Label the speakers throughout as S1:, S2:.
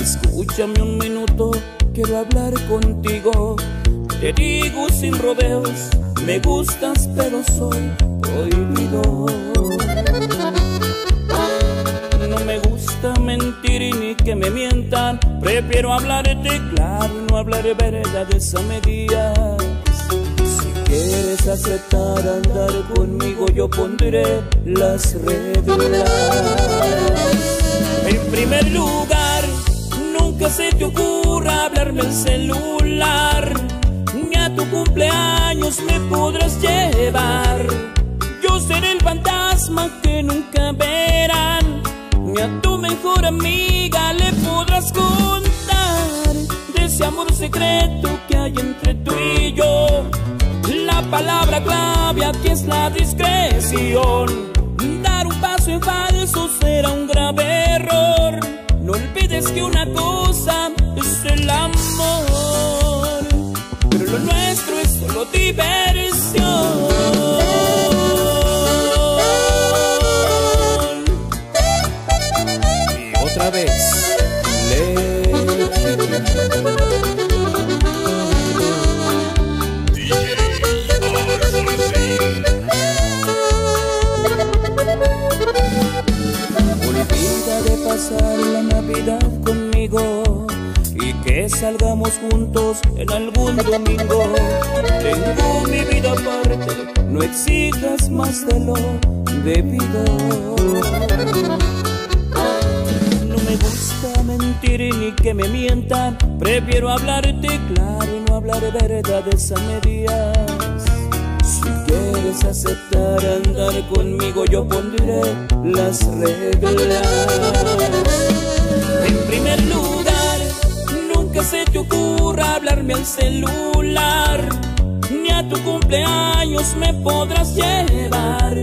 S1: escúchame un minuto, quiero hablar contigo. Te digo sin rodeos, me gustas pero soy prohibido. No me gusta mentir ni que me mientan, prefiero hablarte claro y no hablar verdades a medias. Si quieres aceptar andar conmigo, yo pondré las reglas. En primer lugar, nunca se te ocurra hablarme el celular. Ni a tu cumpleaños me podrás llevar. Yo seré el fantasma que nunca verán. Ni a tu mejor amiga le podrás contar de ese amor secreto que hay entre tú y yo. La palabra clave aquí es la discreción. Dar un paso en falso será un grave lo nuestro es solo diversión. Y otra vez, Olvida de pasar la Navidad conmigo que salgamos juntos en algún domingo. Tengo mi vida aparte, no exijas más de lo debido. No me gusta mentir ni que me mientan, prefiero hablarte claro y no hablar verdades a medias. Si quieres aceptar andar conmigo, yo pondré las reglas. Ocurra hablarme al celular. Ni a tu cumpleaños me podrás llevar.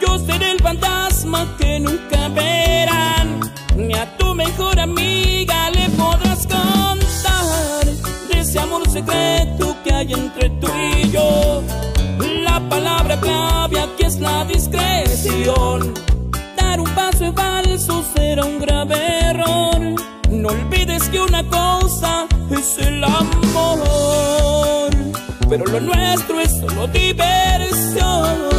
S1: Yo seré el fantasma que nunca verán. Ni a tu mejor amiga le podrás contar de ese amor secreto que hay entre tú y yo. La palabra clave aquí es la discreción. Dar un paso en falso será un grave. No olvides que una cosa es el amor, pero lo nuestro es solo diversión.